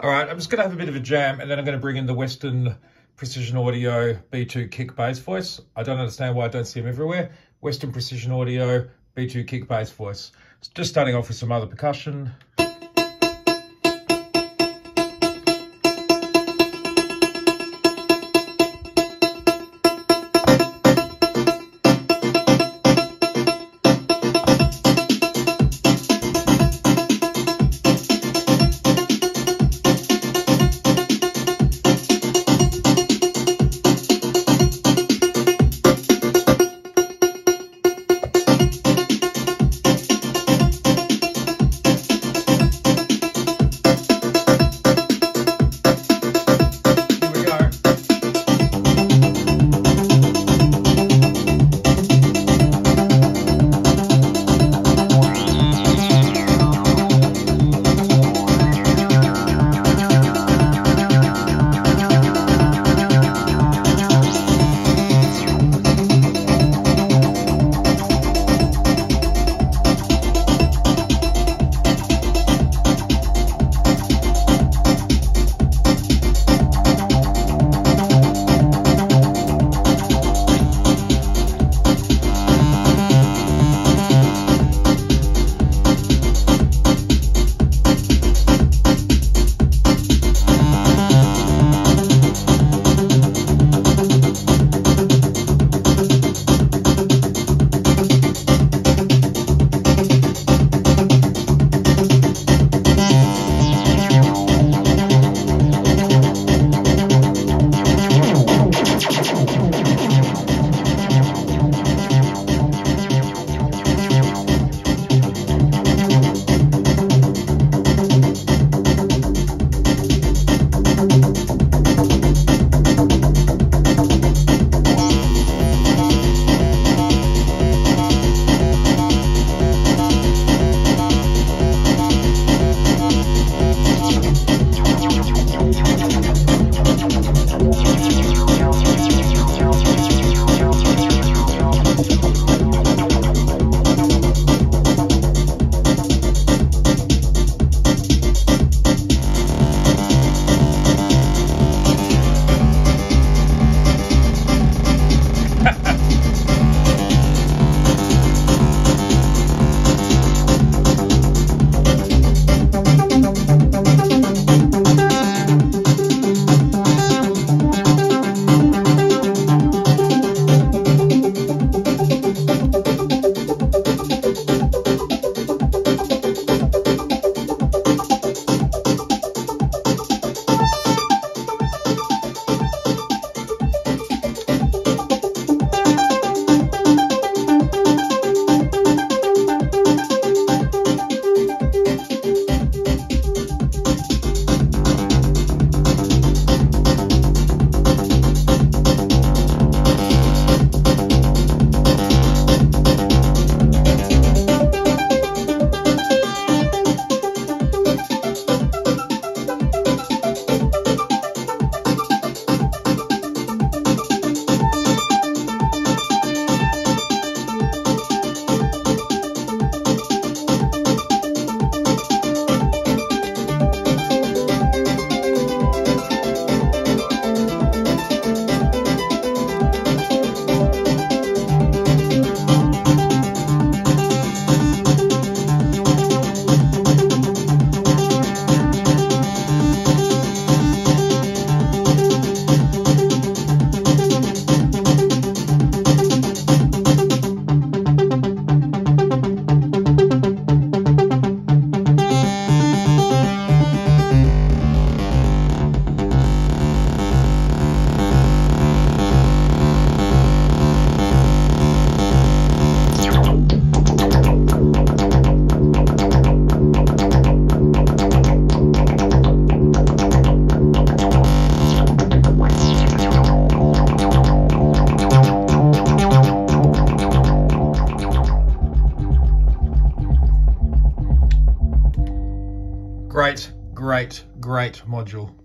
All right, I'm just going to have a bit of a jam and then I'm going to bring in the Weston Precision Audio B2 kick bass voice. I don't understand why I don't see them everywhere. Weston Precision Audio B2 kick bass voice. Just starting off with some other percussion. Great, great, module.